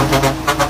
ハハハハ!